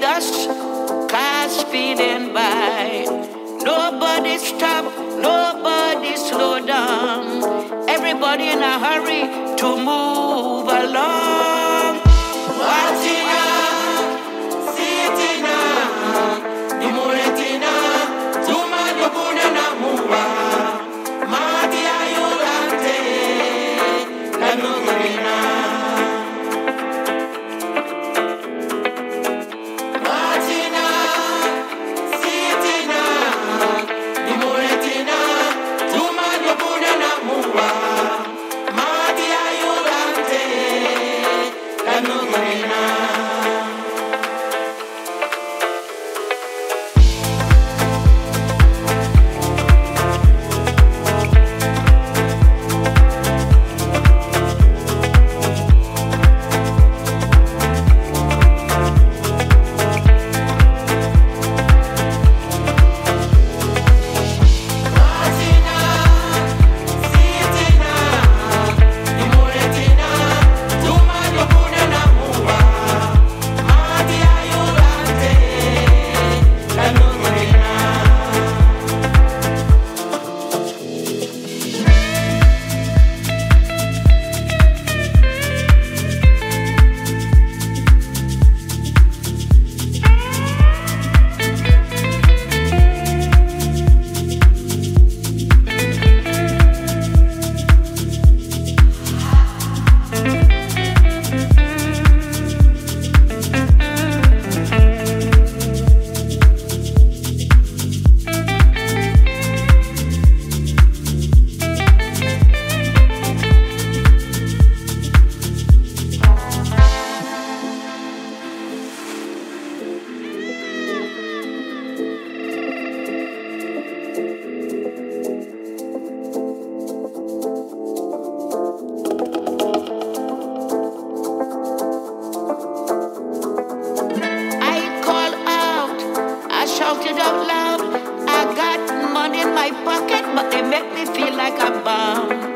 just cars speeding by. Nobody stop, nobody slow down. Everybody in a hurry to move along. Out, I got money in my pocket, but they make me feel like I'm bound.